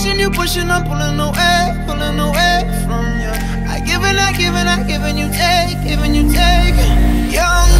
Pushing, you pushing, I'm pulling away, pulling away from you. I give and I give and I give and you take, give and you take. Young